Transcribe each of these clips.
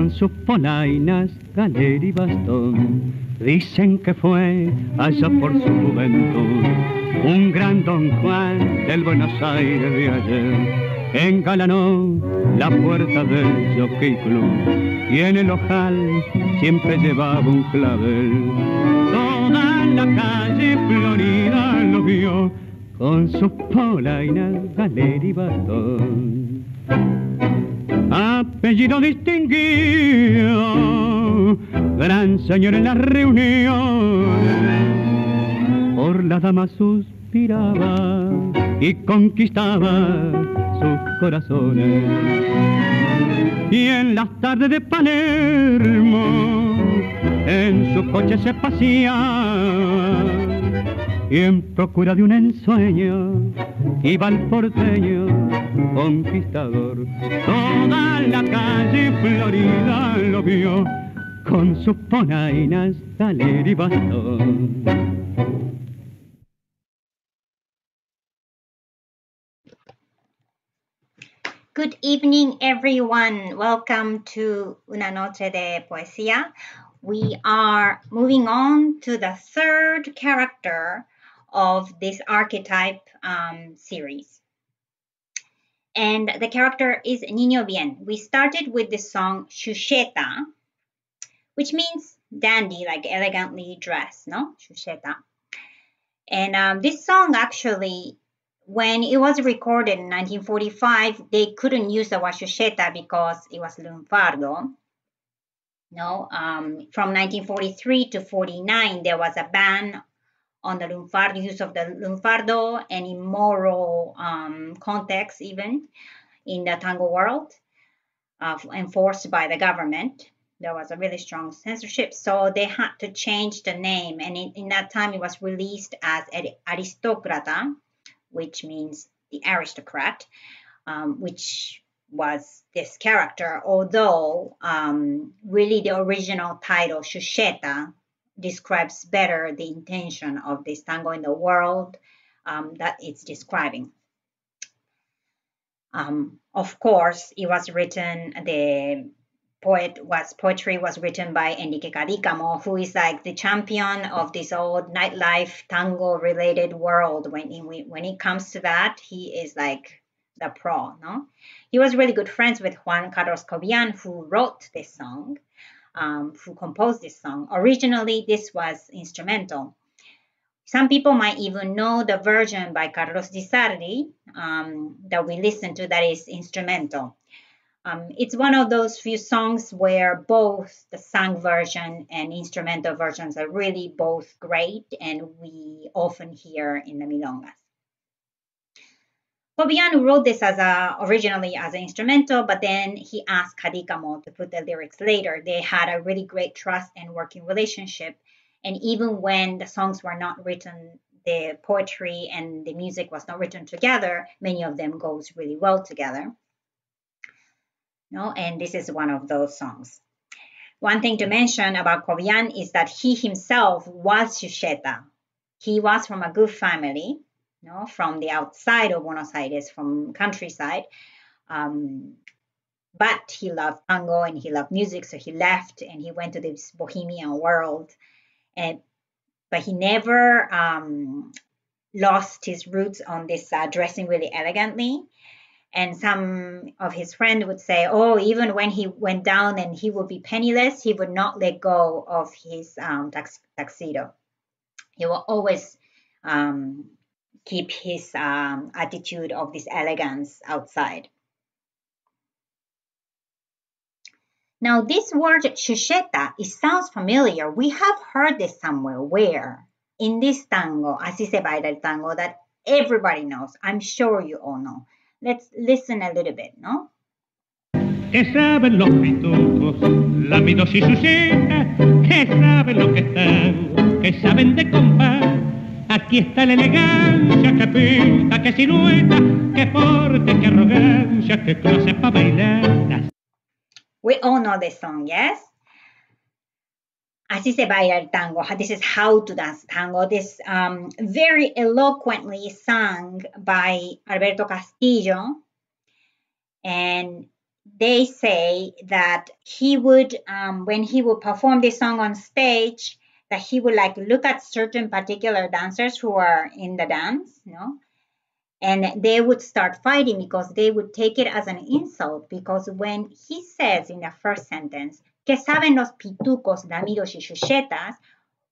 con sus polainas, galera y bastón. Dicen que fue allá por su juventud un gran don Juan del Buenos Aires de ayer. Engalanó la puerta del Jockey Club y en el ojal siempre llevaba un clavel. Toda la calle Florida lo vio con sus polainas, galera y bastón apellido distinguido, gran señor en las reuniones, por la dama suspiraba y conquistaba sus corazones. Y en las tardes de Palermo, en su coche se paseaba y en procura de un ensueño iba el porteño conquistador. Toda la calle Florida lo vio con sus polainas, galera y bastón. Good evening, everyone. Welcome to Una Noche de Poesía. We are moving on to the third character of this archetype um, series. And the character is Niño Bien. We started with the song Chucheta, which means dandy, like elegantly dressed, no? Chucheta. And um, this song actually, when it was recorded in 1945, they couldn't use the word chucheta because it was lunfardo. No, um, from 1943 to 49, there was a ban on the lunfardo, use of the lunfardo and immoral um, context even in the tango world uh, enforced by the government. There was a really strong censorship, so they had to change the name. And in, in that time, it was released as Aristocrata, which means the aristocrat, um, which was this character. Although um, really the original title, Chucheta, describes better the intention of this tango in the world um, that it's describing. Um, of course, it was written, the poet was poetry was written by Enrique Cadícamo, who is like the champion of this old nightlife tango related world. When he, when it comes to that, he is like the pro. No, he was really good friends with Juan Carlos Cobian, who wrote this song um, who composed this song. Originally, this was instrumental. Some people might even know the version by Carlos Di Sarli um, that we listened to that is instrumental. Um, it's one of those few songs where both the sung version and instrumental versions are really both great, and we often hear in the milongas. Cobian wrote this as a originally as an instrumental, but then he asked Cadícamo to put the lyrics later. They had a really great trust and working relationship, and even when the songs were not written, the poetry and the music was not written together. Many of them goes really well together. No, and this is one of those songs. One thing to mention about Cobian is that he himself was Chucheta. He was from a good family you know, from the outside of Buenos Aires, from countryside. Um, but he loved tango and he loved music, so he left and he went to this bohemian world. And but he never um, lost his roots on this uh, dressing really elegantly. And some of his friends would say, oh, even when he went down and he would be penniless, he would not let go of his um, tuxedo. He will always um, keep his um, attitude of this elegance outside. Now, this word chucheta, it sounds familiar. We have heard this somewhere. Where? In this tango, Así se baila el tango, that everybody knows. I'm sure you all know. Let's listen a little bit, no? Que saben los pitucos, la y que saben lo que están, que saben de Aquí está la elegancia que pinta, que silueta, que porte, que arrogancia, que clase para bailar. We all know this song, yes? Así se baila el tango. This is how to dance tango. This um, very eloquently sung by Alberto Castillo and they say that he would, um, when he would perform this song on stage, that he would like look at certain particular dancers who are in the dance, you know, and they would start fighting because they would take it as an insult. Because when he says in the first sentence, que saben los pitucos, lamidos y chuchetas,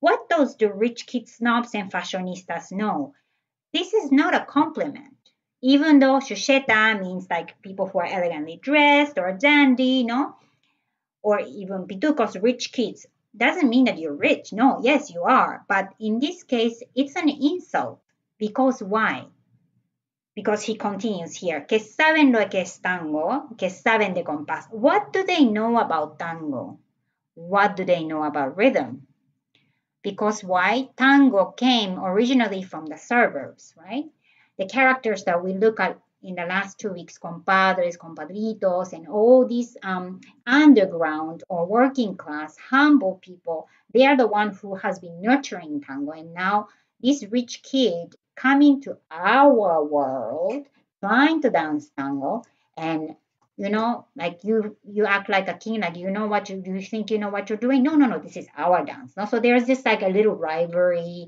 what does the rich kid snobs and fashionistas know? This is not a compliment. Even though chucheta means like people who are elegantly dressed or dandy, no? Or even pitucos, rich kids, doesn't mean that you're rich. No, yes, you are. But in this case, it's an insult. Because why? Because he continues here, que saben lo que es tango, que saben de compás. What do they know about tango? What do they know about rhythm? Because why? Tango came originally from the suburbs, right? The characters that we look at in the last two weeks, compadres, compadritos, and all these um, underground or working class, humble people, they are the one who has been nurturing tango. And now this rich kid coming to our world, trying to dance tango, and you know, like you you act like a king, like you know what you do you think you know what you're doing? No, no, no, this is our dance. No, so there's just like a little rivalry.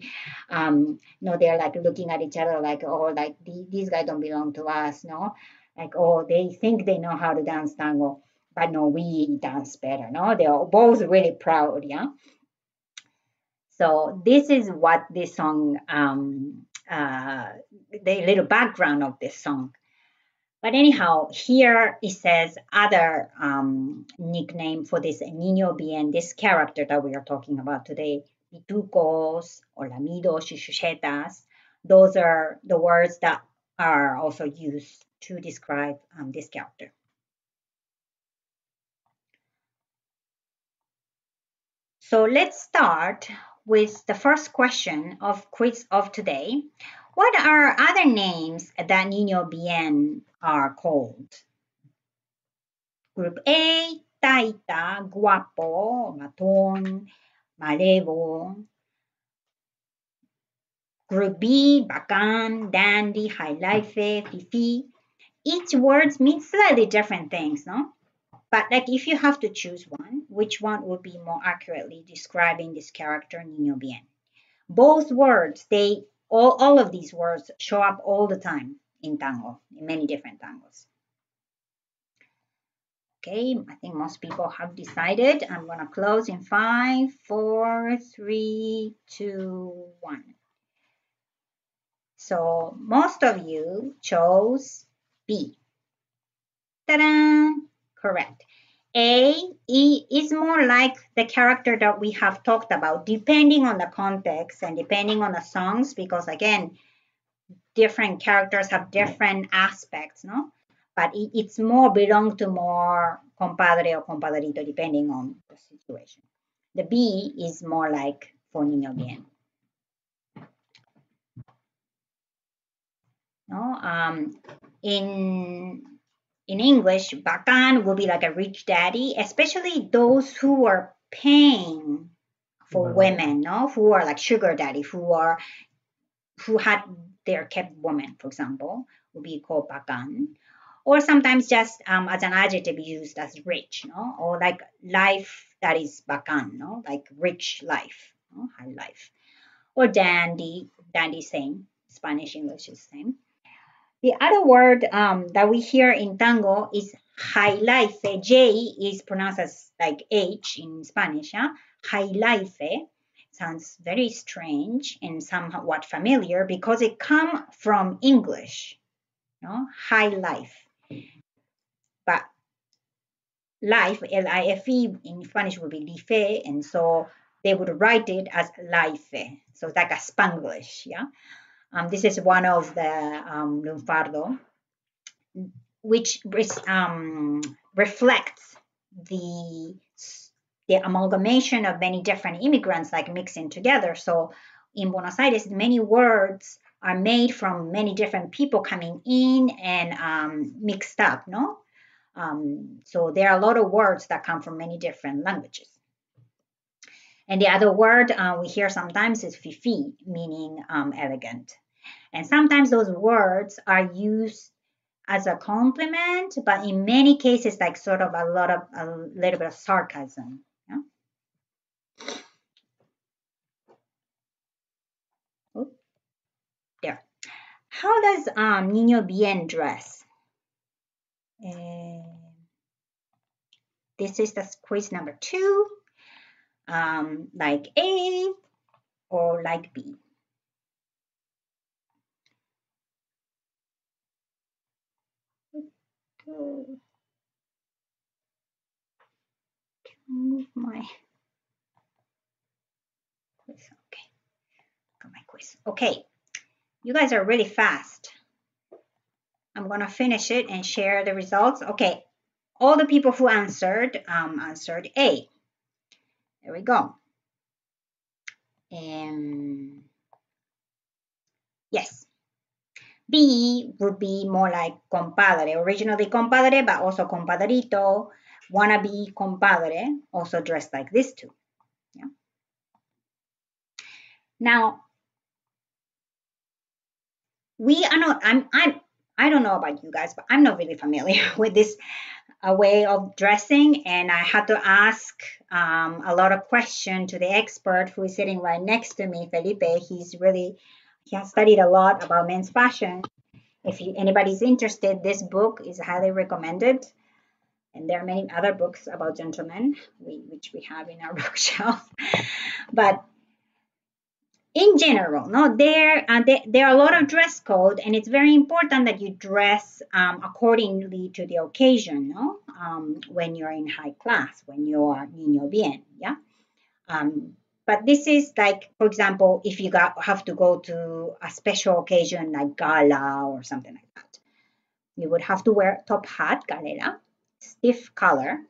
Um, you know, they're like looking at each other like, oh, like these guys don't belong to us, no? Like, oh, they think they know how to dance tango, but no, we dance better, no? They're both really proud, yeah. So this is what this song, um, uh, the little background of this song. But anyhow, here it says other um, nickname for this niño bien, this character that we are talking about today, pitucos or lamidos, chuchetas. Those are the words that are also used to describe um, this character. So let's start with the first question of quiz of today. What are other names that Niño Bien are called? Group A, Taita, Guapo, Maton, Malevo. Group B, Bacán, Dandy, High Life, Fifi. Each word means slightly different things, no? But like if you have to choose one, which one would be more accurately describing this character, Niño Bien? Both words, they all, all of these words show up all the time in tango, in many different tangos. Okay, I think most people have decided. I'm to close in five, four, three, two, one. So most of you chose B. Ta-da! Correct. A, E is more like the character that we have talked about, depending on the context and depending on the songs, because again, different characters have different aspects, no? But it, it's more belong to more compadre or compadrito, depending on the situation. The B is more like for niño bien. No, um, in in English, bacán will be like a rich daddy, especially those who are paying for women, no, who are like sugar daddy, who are who had their kept woman, for example, would be called bacán. Or sometimes just um, as an adjective used as rich, no? or like life that is bacán, no? like rich life, no? high life. Or dandy, dandy same, Spanish, English is same. The other word um, that we hear in tango is high life. J is pronounced as like H in Spanish. Yeah? High life sounds very strange and somewhat familiar because it comes from English. No? High life. But life, L-I-F-E, in Spanish would be life, and so they would write it as life. So it's like a Spanglish, yeah? Um, this is one of the um, lunfardo, which um, reflects the the amalgamation of many different immigrants like mixing together. So in Buenos Aires, many words are made from many different people coming in and um, mixed up, no? Um, so there are a lot of words that come from many different languages. And the other word uh, we hear sometimes is fifi, meaning um, elegant. And sometimes those words are used as a compliment, but in many cases, like sort of a lot of a little bit of sarcasm. Yeah? Oop. There. How does um, Niño Bien dress? Uh, this is the quiz number two, um, like A or like B. move my quiz. Okay, got my quiz. Okay, you guys are really fast. I'm gonna finish it and share the results. Okay, all the people who answered um, answered A. There we go. And yes, B would be more like compadre, originally compadre, but also compadrito, wannabe compadre, also dressed like this too. Yeah. Now, we are not, I'm, I'm, I don't know about you guys, but I'm not really familiar with this uh, way of dressing. And I had to ask um, a lot of questions to the expert who is sitting right next to me, Felipe. He's really, he has studied a lot about men's fashion. If you, anybody's interested, this book is highly recommended. And there are many other books about gentlemen, we, which we have in our bookshelf. but in general, no, there, uh, there, there are a lot of dress code, and it's very important that you dress um, accordingly to the occasion, no, um, when you're in high class, when you are niño bien, yeah. Um, but this is like, for example, if you got, have to go to a special occasion like gala or something like that, you would have to wear top hat, galera, stiff collar.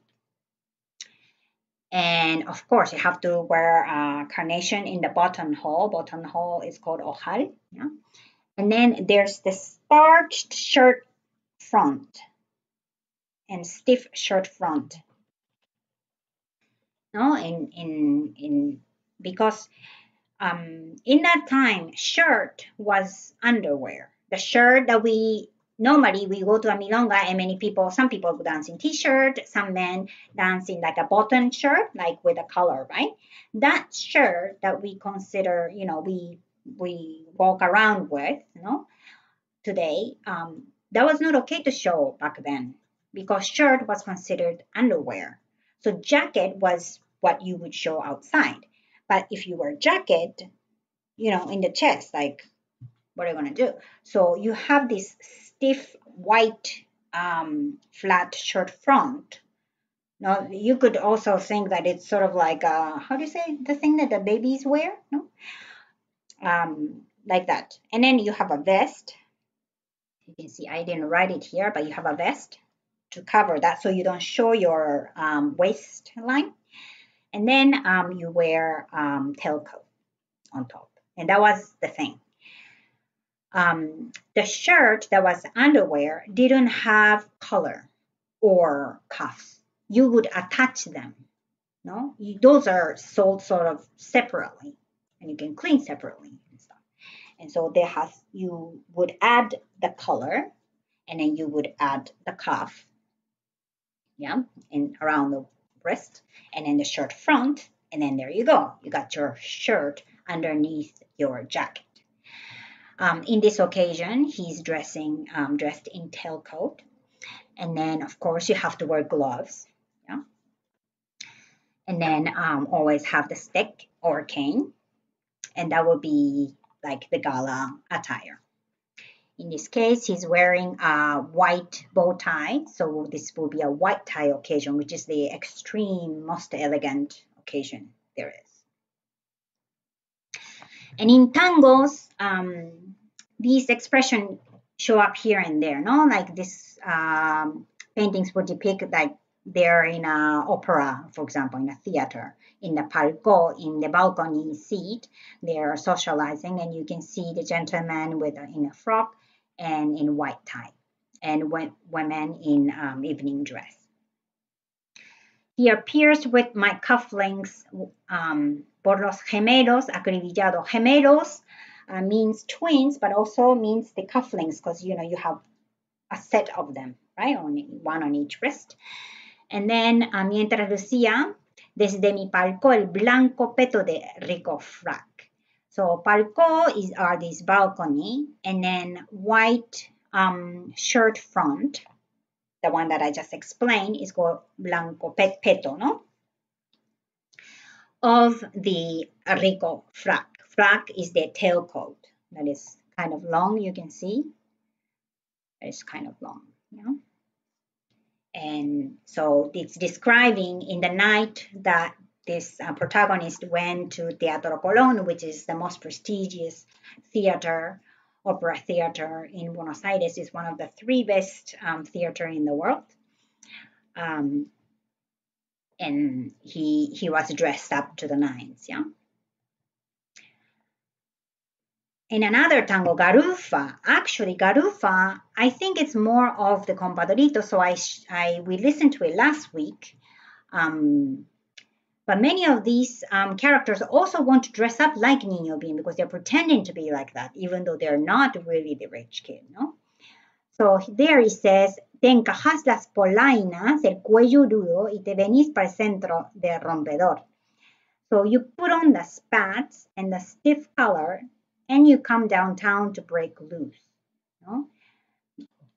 And of course, you have to wear a carnation in the buttonhole. Buttonhole is called ojal. Yeah? And then there's the starched shirt front and stiff shirt front. No, in in in because um, in that time, shirt was underwear. The shirt that we normally we go to a milonga and many people, some people dance in t-shirt, some men dance in like a button shirt, like with a collar, right? That shirt that we consider, you know, we we walk around with, you know, today, um, that was not okay to show back then because shirt was considered underwear. So jacket was what you would show outside. But if you wear jacket, you know, in the chest, like what are you gonna do? So you have this stiff white um, flat shirt front. Now you could also think that it's sort of like a, how do you say the thing that the babies wear? No, um, like that. And then you have a vest. You can see I didn't write it here, but you have a vest to cover that so you don't show your um, waistline. And then um, you wear um, tailcoat on top. And that was the thing um, the shirt that was underwear didn't have collar or cuffs. You would attach them. No, those are sold sort of separately, and you can clean separately and stuff. And so there has you would add the collar, and then you would add the cuff, yeah, and around the wrist, and then the shirt front, and then there you go. You got your shirt underneath your jacket. Um, in this occasion, he's dressing um, dressed in tailcoat, and then of course you have to wear gloves. Yeah, and then um, always have the stick or cane, and that will be like the gala attire. In this case, he's wearing a white bow tie, so this will be a white tie occasion, which is the extreme, most elegant occasion there is. And in tangos, um, these expressions show up here and there, no? Like these um, paintings would depict like they're in a opera, for example, in a theater, in the palco, in the balcony seat, they're socializing, and you can see the gentleman with in a frock and in white tie, and women in um, evening dress. He appears with my cufflinks um, por los gemelos acribillados. Gemelos uh, means twins, but also means the cufflinks because you know you have a set of them, right? On one on each wrist. And then, uh, mientras lucía desde mi palco el blanco peto de Rico frac. So palco is are this balcony, and then white um, shirt front, the one that I just explained, is called blanco pet peto, no? Of the Rico frac. Frac is the tailcoat that is kind of long, you can see. It's kind of long, you know? And so it's describing in the night that this uh, protagonist went to Teatro Colón, which is the most prestigious theater, opera theater in Buenos Aires. It's one of the three best um, theater in the world. Um, and he he was dressed up to the nines, yeah. in another tango, Garufa. Actually, Garufa, I think it's more of the compadrito. So I, I we listened to it last week. Um, but many of these um, characters also want to dress up like Niño Bien because they're pretending to be like that, even though they're not really the rich kid, no? So there he says, te encajas las polainas, el cuello duro, y te venís para el centro de rompedor. So you put on the spats and the stiff collar, and you come downtown to break loose.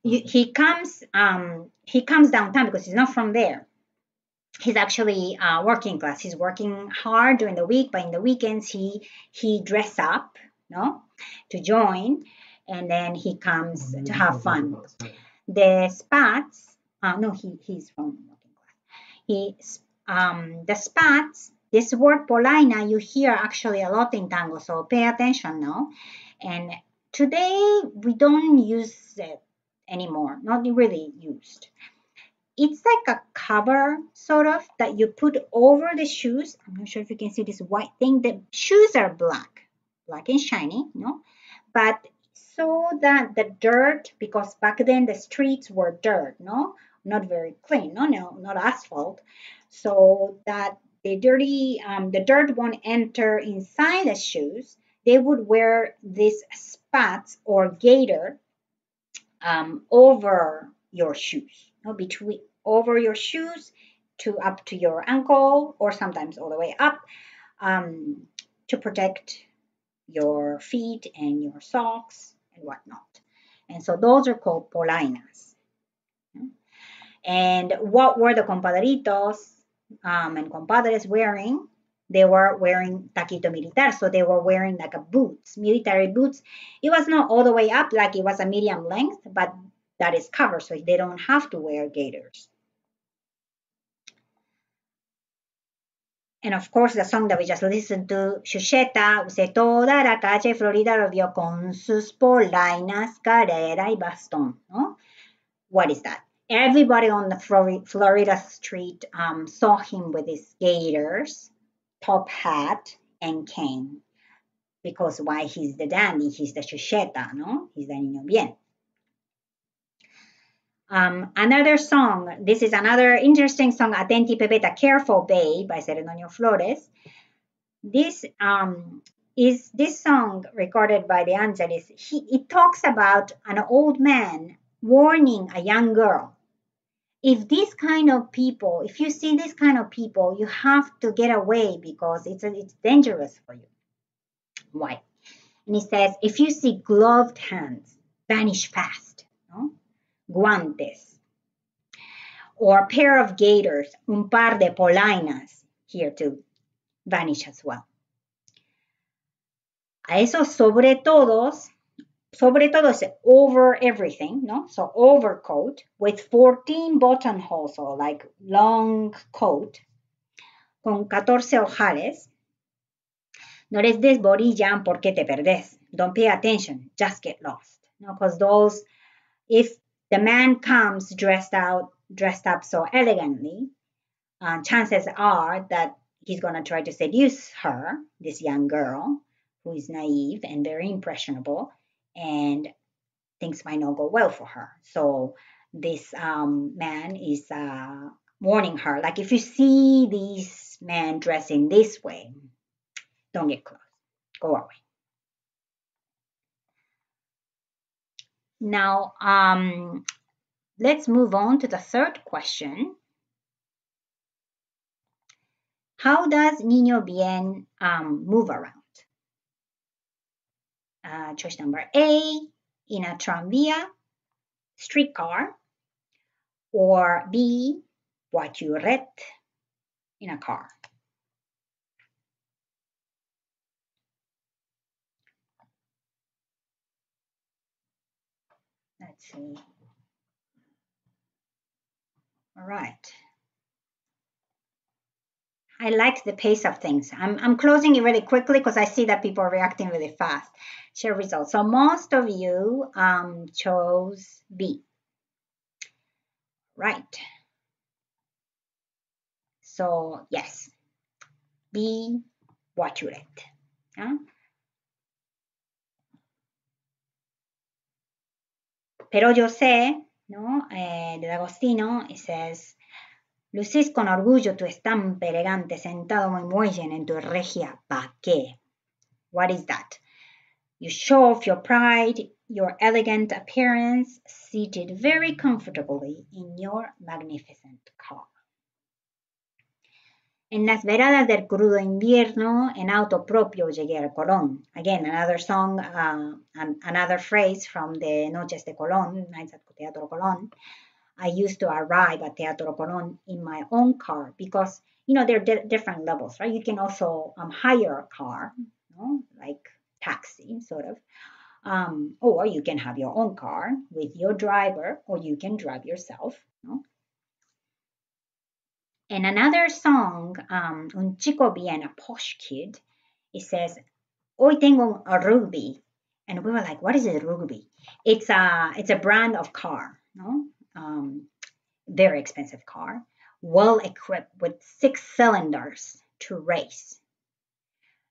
You he comes um, he comes downtown because he's not from there. He's actually uh, working class. He's working hard during the week, but in the weekends he he dress up, no, to join, and then he comes to have fun. The spats, uh, no, he he's from working class. He um, the spats this word polaina you hear actually a lot in tango, so pay attention now. And today we don't use it anymore, not really used. It's like a cover, sort of, that you put over the shoes. I'm not sure if you can see this white thing. The shoes are black, black and shiny, know, but so that the dirt, because back then the streets were dirt, no, not very clean, no, no, not asphalt, so that the dirty, um, the dirt won't enter inside the shoes, they would wear this spats or gaiter um, over your shoes, know, between over your shoes to up to your ankle or sometimes all the way up um, to protect your feet and your socks whatnot. And so those are called polainas. And what were the compadritos? um, and compadres wearing, they were wearing taquito militar, so they were wearing like a boots, military boots. It was not all the way up, like it was a medium length, but that is covered, so they don't have to wear gaiters. And of course, the song that we just listened to, Shusheta, se toda la calle Florida lo con sus polainas, galera y bastón, ¿no? What is that? everybody on the Florida street um, saw him with his gaiters, top hat, and cane. Because why he's the dandy, he's the chucheta, no? He's the niño bien. Um, another song, this is another interesting song, Atenti Pebeta, Careful Babe by Celedonio Flores. This um, is this song recorded by De Angelis. He, it talks about an old man warning a young girl if this kind of people, if you see this kind of people, you have to get away because it's it's dangerous for you. Why? And he says, if you see gloved hands, vanish fast. Guantes. Or a pair of gaiters, un par de polainas, here too, vanish as well. A esos sobre todos sobre todo es over everything, no? So overcoat with 14 buttonholes, or like long coat, con 14 ojales. No les desborillan porque te perdés. Don't pay attention, just get lost. No, because those, if the man comes dressed out, dressed up so elegantly, uh, chances are that he's going to try to seduce her, this young girl, who is naive and very impressionable, and things might not go well for her. So this um, man is uh, warning her, like if you see this man dressing this way, don't get close, go away. Now, um, let's move on to the third question. How does Niño Bien um, move around? Uh, choice number A, in a tranvía, streetcar, or B, what you voiturette, in a car. Let's see. All right. I like the pace of things. I'm, I'm closing it really quickly because I see that people are reacting really fast. Share results. So most of you um, chose B. Right. So yes, B, voiturette. ¿ah? Pero yo sé, ¿no? Eh, de Agostino, it says, Lucís con orgullo tu estampa elegante, sentado muy muelle en tu regia qué. What is that? You show off your pride, your elegant appearance, seated very comfortably in your magnificent car. En las veradas del crudo invierno, en auto propio llegué al Colón. Again, another song, uh, another phrase from the Noches de Colón, Nights at Teatro Colón. I used to arrive at Teatro Colón in my own car because, you know, there are different levels, right? You can also um, hire a car, you know, like taxi, sort of. Um, or you can have your own car with your driver, or you can drive yourself. You know? And another song, um, Un Chico Bien, a posh kid, it says, Hoy tengo a Rugby. And we were like, what is a Rugby? It's a, it's a brand of car, no? Um, very expensive car, well equipped with six cylinders to race.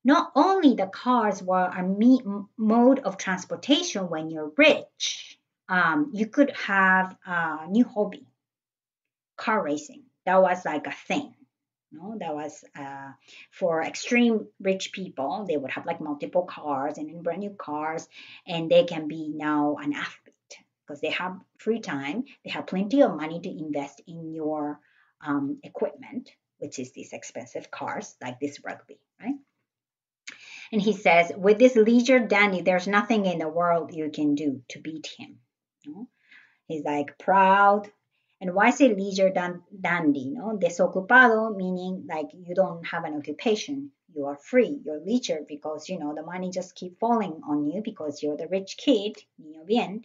Not only the cars were a mode of transportation when you're rich, um, you could have a new hobby, car racing that was like a thing. No, that was uh, for extreme rich people. They would have like multiple cars and in brand new cars, and they can be now an athlete because they have free time. They have plenty of money to invest in your um, equipment, which is these expensive cars like this rugby, right? And he says, with this leisure dandy, there's nothing in the world you can do to beat him. No? He's like proud, and why say leisure dan- dandy? No, desocupado meaning like you don't have an occupation. You are free. You're leisure because you know the money just keep falling on you because you're the rich kid. Niño bien.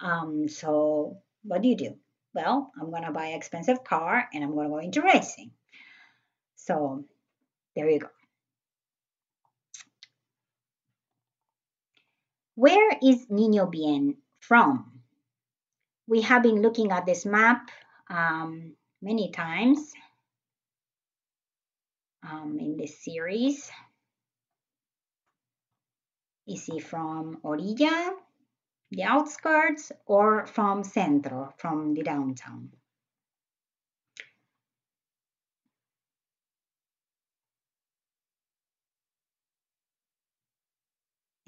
Um, so what do you do? Well, I'm gonna buy an expensive car and I'm gonna go into racing. So there you go. Where is Niño Bien from? We have been looking at this map um, many times um, in this series. Is it from Orilla, the outskirts, or from Centro, from the downtown?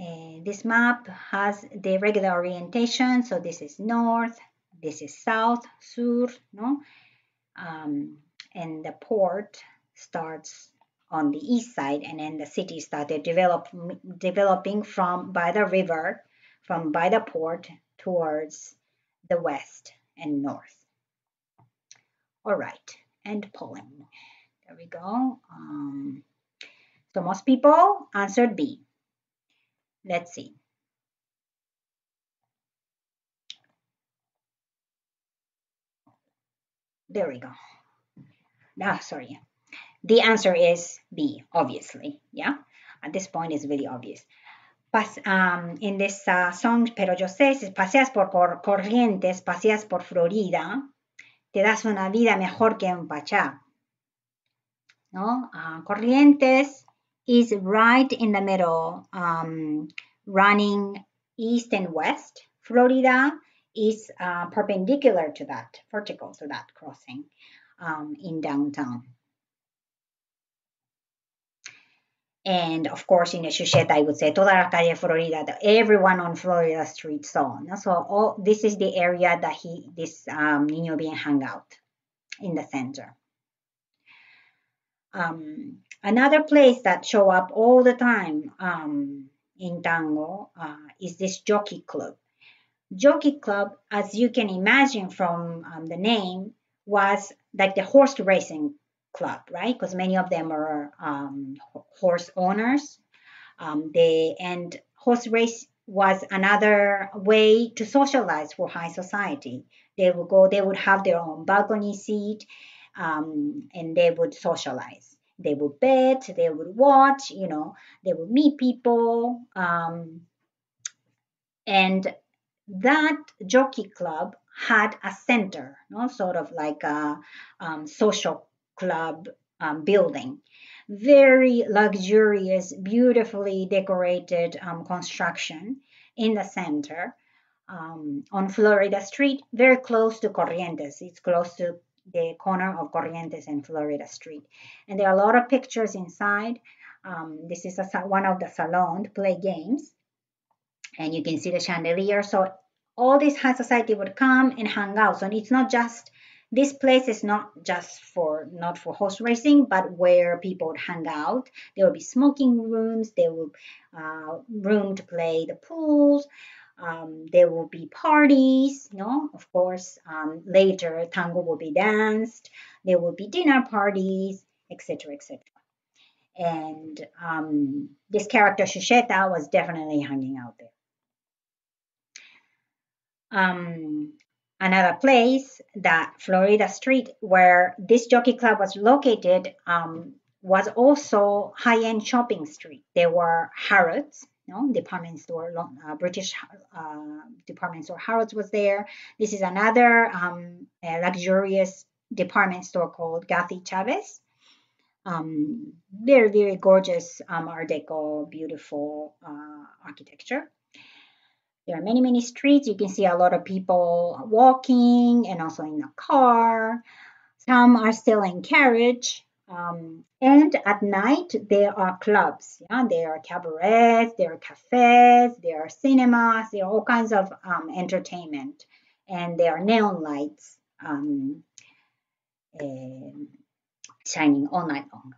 Uh, this map has the regular orientation, so this is north, this is south, sur, no? Um, and the port starts on the east side, and then the city started develop, developing from by the river, from by the port towards the west and north. All right, and polling. There we go. Um, so most people answered B. Let's see. There we go. Ah, sorry. The answer is B, obviously. Yeah, at this point it's really obvious. Pas, um, in this uh, song, Pero yo sé, si paseas por Corrientes, paseas por Florida, te das una vida mejor que un Pachá. No? Uh, Corrientes is right in the middle, um, running east and west. Florida is uh, perpendicular to that, vertical to that crossing um, in downtown. And of course, in the Shusheta, I would say toda la calle Florida, everyone on Florida Street saw. No? So all, this is the area that he, this um, Niño Bien hung out in the center. Um, another place that show up all the time um, in tango uh, is this jockey club. Jockey club, as you can imagine from um, the name, was like the horse racing club, right? Because many of them are um, horse owners. Um, they and horse race was another way to socialize for high society. They would go, they would have their own balcony seat, um, and they would socialize. They would bet, they would watch, you know, they would meet people, um, and that jockey club had a center, you know, sort of like a um, social club um, building. Very luxurious, beautifully decorated um, construction in the center um, on Florida Street, very close to Corrientes. It's close to the corner of Corrientes and Florida Street. And there are a lot of pictures inside. Um, this is a, one of the salon to play games. And you can see the chandelier. So all this high society would come and hang out. So it's not just this place is not just for not for horse racing, but where people would hang out. There will be smoking rooms. There will uh, room to play the pools. Um, there will be parties. Know, of course, um, later tango will be danced. There will be dinner parties, etc., etc. And um, this character Shusheta was definitely hanging out there. Um, another place that Florida Street, where this jockey club was located, um, was also high-end shopping street. There were Harrods, know, department store, uh, British uh, department store. Harrods was there. This is another um, luxurious department store called Gath y Chaves. Um, very, very gorgeous um, Art Deco, beautiful uh, architecture. There are many, many streets. You can see a lot of people walking and also in a car. Some are still in carriage. Um, and at night, there are clubs. Yeah? There are cabarets, there are cafes, there are cinemas, there are all kinds of um, entertainment. And there are neon lights um, uh, shining all night long.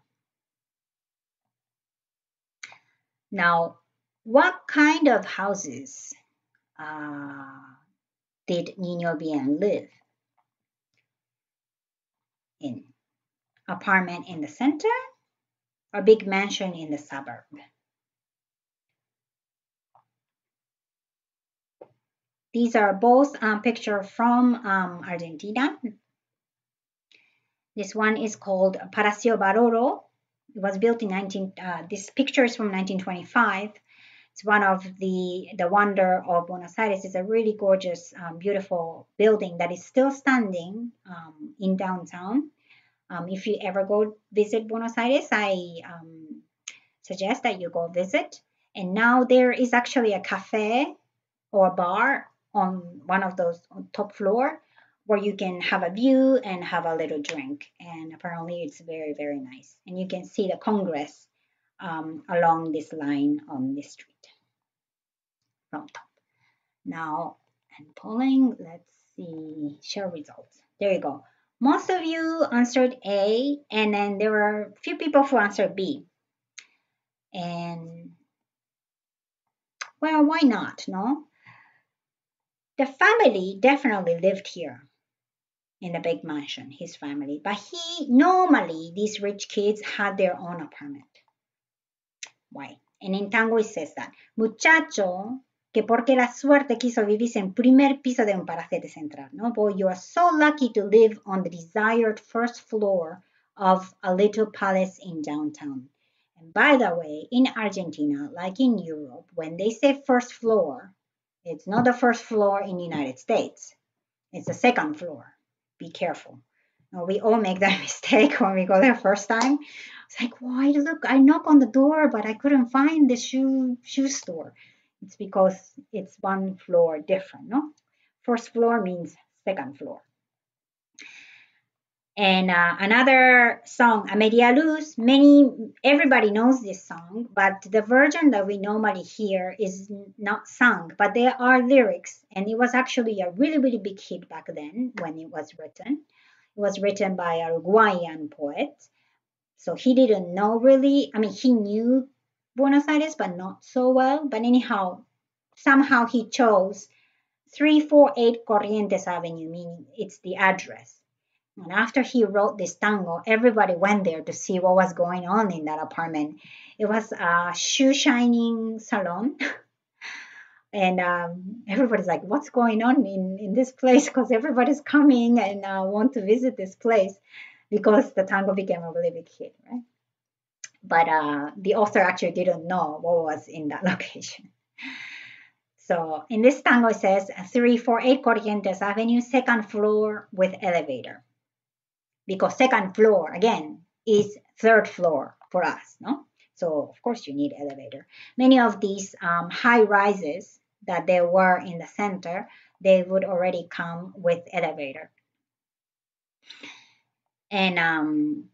Now, what kind of houses uh, did Niño Bien live? In apartment in the center or big mansion in the suburb? These are both um, pictures from um, Argentina. This one is called Palacio Barolo. It was built in 19, uh, this picture is from 1925 it's one of the the wonder of Buenos Aires. It's a really gorgeous, um, beautiful building that is still standing um, in downtown. Um, if you ever go visit Buenos Aires, I um, suggest that you go visit. And now there is actually a cafe or bar on one of those top floor where you can have a view and have a little drink. And apparently it's very, very nice. And you can see the Congress um, along this line on the street from top. Now, and polling, let's see, share results. There you go. Most of you answered A, and then there were a few people who answered B. And, well, why not, no? The family definitely lived here in the big mansion, his family. But he, normally, these rich kids had their own apartment. Why? And in Tango it says that, muchacho que porque la suerte quiso en primer piso de un palacete central, ¿no? You are so lucky to live on the desired first floor of a little palace in downtown. And by the way, in Argentina, like in Europe, when they say first floor, it's not the first floor in the United States. It's the second floor. Be careful. Now, we all make that mistake when we go there first time. It's like, why look, I knock on the door, but I couldn't find the shoe shoe store. It's because it's one floor different, no? First floor means second floor. And uh, another song, A Media Luz, many everybody knows this song, but the version that we normally hear is not sung, but there are lyrics, and it was actually a really really big hit back then when it was written. It was written by a Uruguayan poet, so he didn't know really. I mean, he knew Buenos Aires, but not so well. But anyhow, somehow he chose 348 Corrientes Avenue, meaning it's the address and after he wrote this tango, everybody went there to see what was going on in that apartment. It was a shoe shining salon. and um, everybody's like, what's going on in, in this place? Because everybody's coming and uh, want to visit this place because the tango became a really big hit, right? But uh, the author actually didn't know what was in that location. So in this tango, it says 348 Corrientes Avenue, second floor with elevator. Because second floor again is third floor for us no? So of course you need elevator. Many of these um, high rises that there were in the center they would already come with elevator. And um,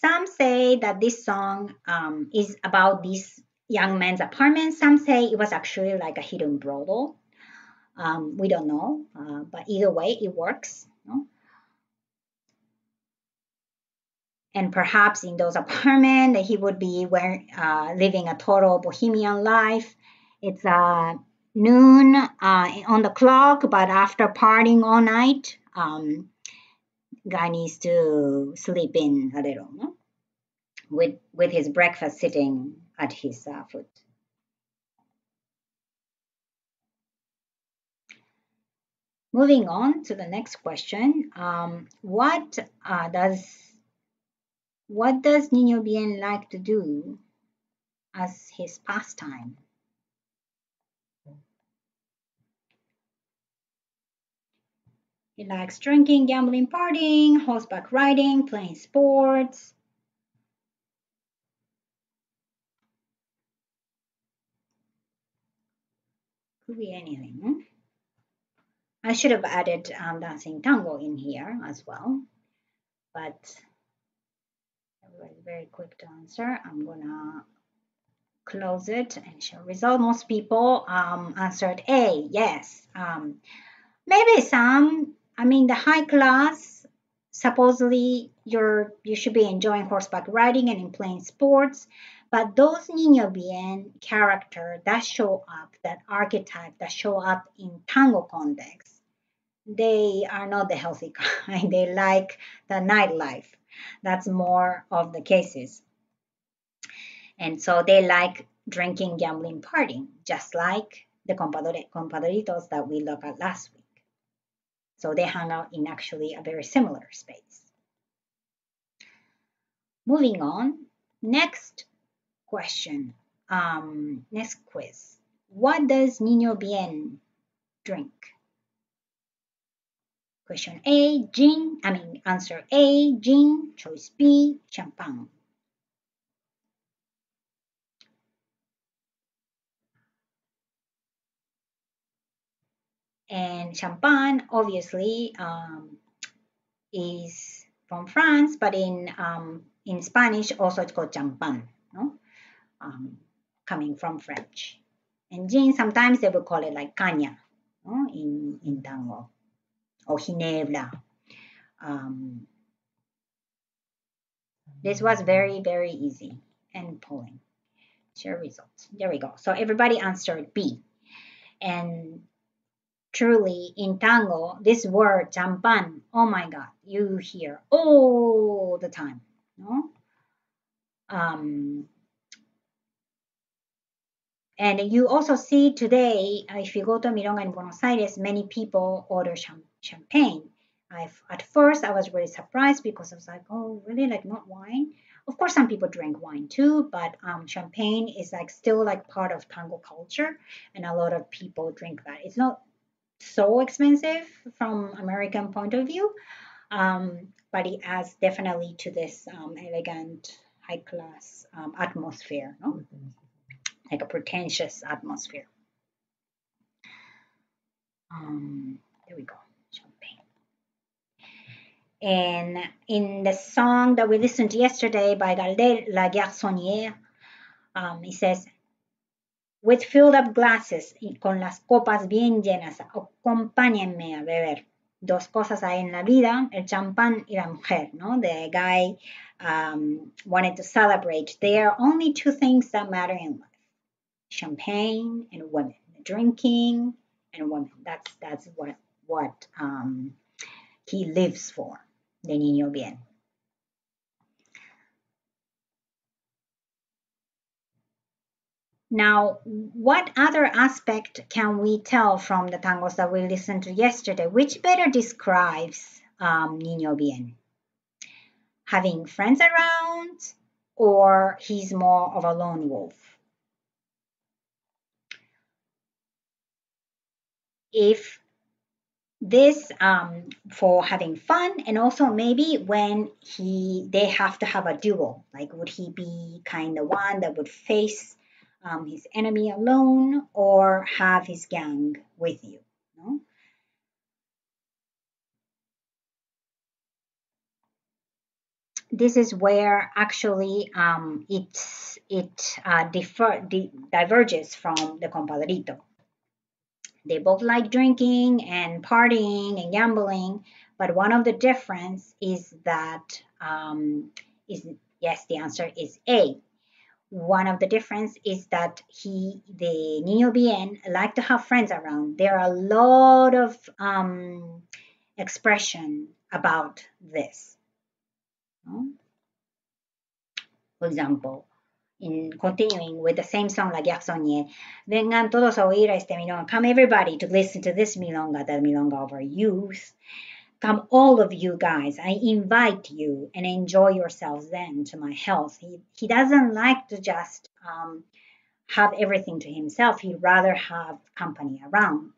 some say that this song um, is about this young man's apartment. Some say it was actually like a hidden brothel. Um, we don't know uh, but either way it works and perhaps in those apartments he would be uh, living a total bohemian life. It's uh, noon uh, on the clock, but after partying all night, um, guy needs to sleep in a little, no? with with his breakfast sitting at his uh, foot. Moving on to the next question, um, what uh, does what does Niño Bien like to do as his pastime? He likes drinking, gambling, partying, horseback riding, playing sports. Could be anything. I should have added um, dancing tango in here as well, but very quick to answer. I'm gonna close it and show result. Most people um, answered A, yes. Um, maybe some, I mean the high class, supposedly you're you should be enjoying horseback riding and in playing sports, but those Niño Bien character that show up, that archetype that show up in tango context, they are not the healthy kind. They like the nightlife. That's more of the cases. And so they like drinking, gambling, partying, just like the compadre, compadritos that we looked at last week. So they hang out in actually a very similar space. Moving on, next question, um, next quiz. What does Niño Bien drink? Question A, gin. I mean, answer A, gin. Choice B, champagne. And champagne, obviously, um, is from France, but in um, in Spanish also it's called champagne, no? Um, coming from French. And gin, sometimes they will call it like caña no? in, in tango or Ginebra. Um, this was very, very easy and polling. Share results. There we go. So everybody answered B. And truly in tango, this word champan, oh my God, you hear all the time. No? Um, and you also see today, if you go to Milonga in Buenos Aires, many people order champagne champagne. I at first I was really surprised because I was like, oh, really, like not wine? Of course, some people drink wine too, but um, champagne is like still like part of tango culture, and a lot of people drink that. It's not so expensive from American point of view, um, but it adds definitely to this um, elegant, high class um, atmosphere, no? like a pretentious atmosphere. Um, there we go. Champagne. And in the song that we listened to yesterday by Gardel, La Garçonnière, um, it says, with filled up glasses, con las copas bien llenas, acompáñenme a beber. Dos cosas hay en la vida, el champán y la mujer, ¿no? The guy um, wanted to celebrate. There are only two things that matter in life, champagne and women, drinking and women. That's, that's what, what um, he lives for, the niño bien. Now, what other aspect can we tell from the tangos that we listened to yesterday? Which better describes um, Niño Bien? Having friends around, or he's more of a lone wolf? If this um, for having fun and also maybe when he they have to have a duel like would he be kind of one that would face um, his enemy alone or have his gang with you. No? This is where actually um, it's, it uh, differ, di diverges from the compadrito. They both like drinking and partying and gambling, but one of the difference is that um, is yes, the answer is A one of the difference is that he the niño bien like to have friends around there are a lot of um, expression about this for example in continuing with the same song like Garçonnière, vengan todos a oír este milonga. Come everybody to listen to this milonga, the milonga of our youth. Come, all of you guys, I invite you and enjoy yourselves then to my health. He, he doesn't like to just um, have everything to himself. He'd rather have company around.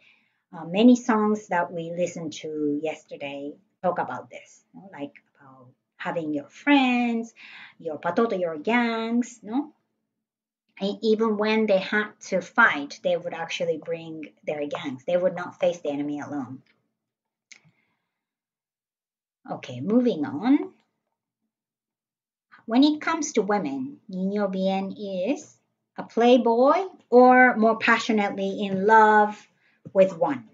Uh, many songs that we listened to yesterday talk about this, you know, like about having your friends, your patota, your gangs, no? And even when they had to fight, they would actually bring their gangs. They would not face the enemy alone. Okay, moving on. When it comes to women, Niño Bien is a playboy or more passionately in love with one.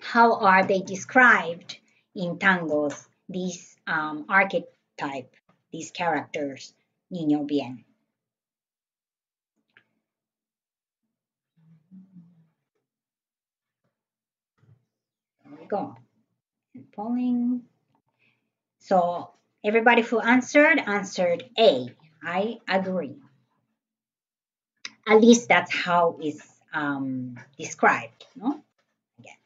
How are they described in tangos, these um, archetype, these characters, Niño Bien? Go polling. So everybody who answered, answered A. I agree. At least that's how it's um, described, no? Again.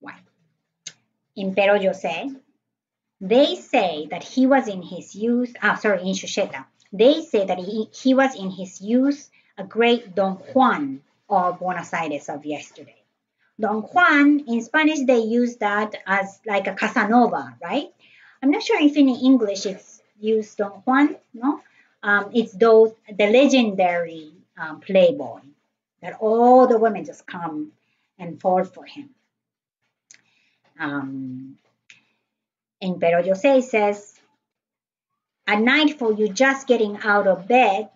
Why? In Pero Yo Sé, they say that he was in his youth, ah, sorry, in Shusheta, they say that he, he was in his youth a great Don Juan of Buenos Aires of yesterday. Don Juan, in Spanish, they use that as like a Casanova, right? I'm not sure if in English it's used Don Juan, no? Um, it's those, the legendary um, playboy that all the women just come and fall for him. Um, in Pero Yo Sé says, at night for you just getting out of bed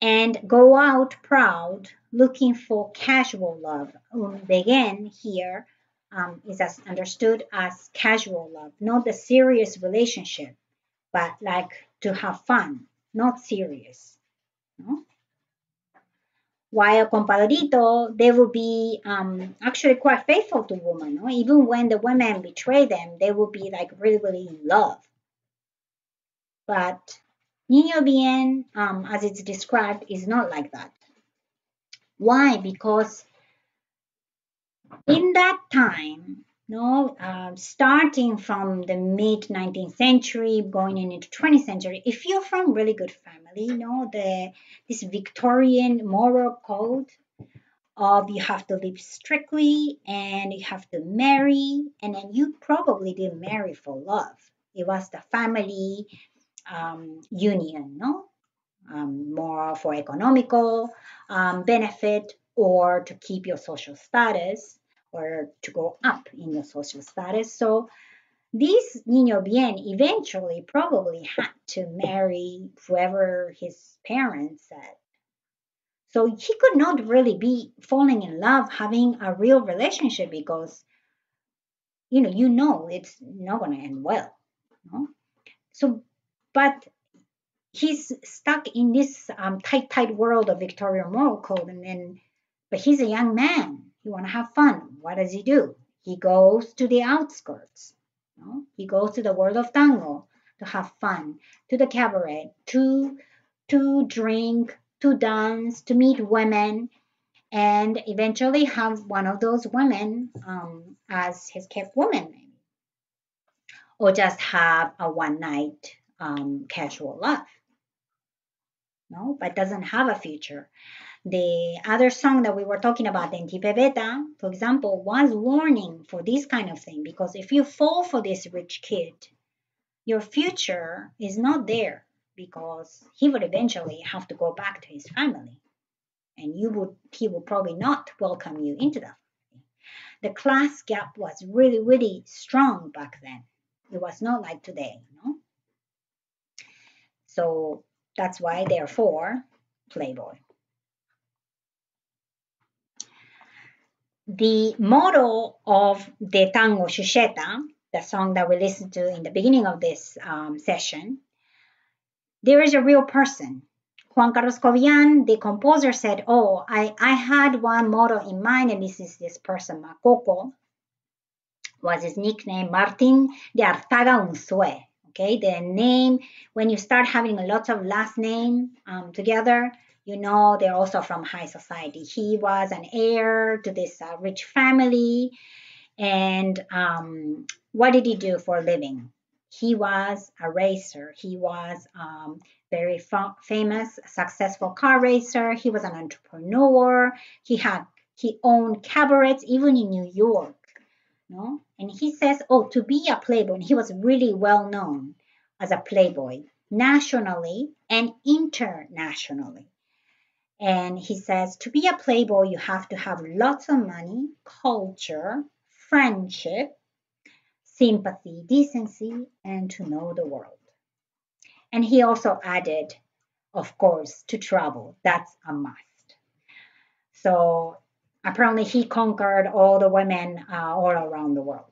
and go out proud looking for casual love. Begin here um, is as understood as casual love, not the serious relationship, but like to have fun, not serious. No? While compadrito, they will be um, actually quite faithful to women. No? Even when the women betray them, they will be like really, really in love. But Niño Bien, um, as it's described, is not like that. Why? Because in that time, know, uh, starting from the mid 19th century, going into 20th century, if you're from really good family, you know, the this Victorian moral code of you have to live strictly and you have to marry, and then you probably didn't marry for love. It was the family um, union, no? Um, more for economical um, benefit or to keep your social status, or to go up in your social status. So this Niño Bien eventually probably had to marry whoever his parents said. So he could not really be falling in love, having a real relationship because, you know, you know it's not going to end well. No? So, but he's stuck in this um, tight, tight world of Victorian moral code, and then, but he's a young man. He want to have fun. What does he do? He goes to the outskirts. No? He goes to the world of tango to have fun, to the cabaret, to to drink, to dance, to meet women, and eventually have one of those women um, as his kept woman, maybe. or just have a one night um, casual love. No, but doesn't have a future. The other song that we were talking about, the Antipebeta, for example, was warning for this kind of thing because if you fall for this rich kid, your future is not there because he would eventually have to go back to his family and you would he would probably not welcome you into that the class gap was really really strong back then. It was not like today you know? So that's why therefore playboy the model of the tango Shusheta, the song that we listened to in the beginning of this um, session, there is a real person. Juan Carlos Cobián, the composer, said, Oh, I, I had one model in mind, and this is this person, Macoco, was his nickname, Martin de Alzaga Unzue. Okay, the name, when you start having lots of last name um, together, you know they're also from high society. He was an heir to this uh, rich family. And um, what did he do for a living? He was a racer. He was um, very fa- famous, successful car racer. He was an entrepreneur. He had he owned cabarets even in New York. No? And he says, oh, to be a playboy, and he was really well known as a playboy nationally and internationally. And he says, to be a playboy, you have to have lots of money, culture, friendship, sympathy, decency, and to know the world. And he also added, of course, to travel. That's a must. So apparently he conquered all the women uh, all around the world.